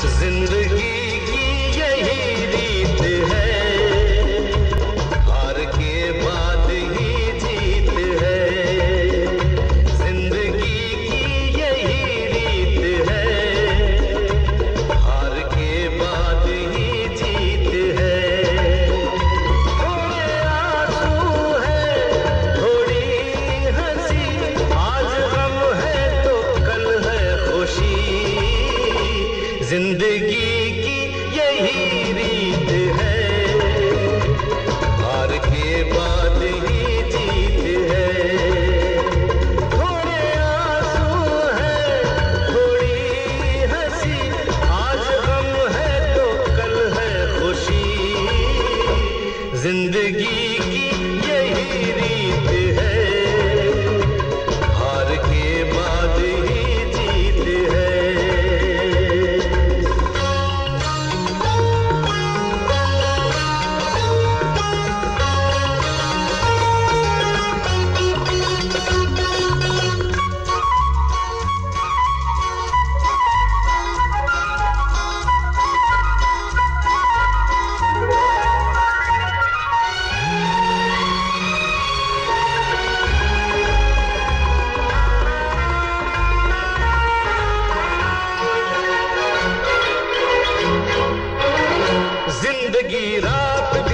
to in the heat. ज़िंदगी की यही रीत है। हार के बाद ही जीत है। थोड़े आँसू है, थोड़ी हँसी। आज गम है तो कल है खुशी। ज़िंदगी ज़िंदगी रात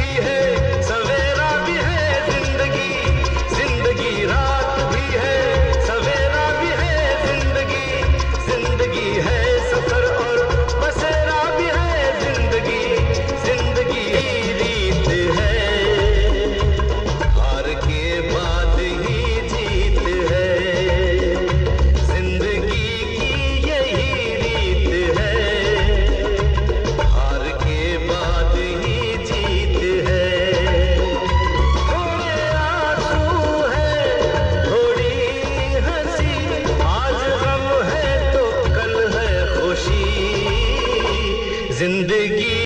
ज़िंदगी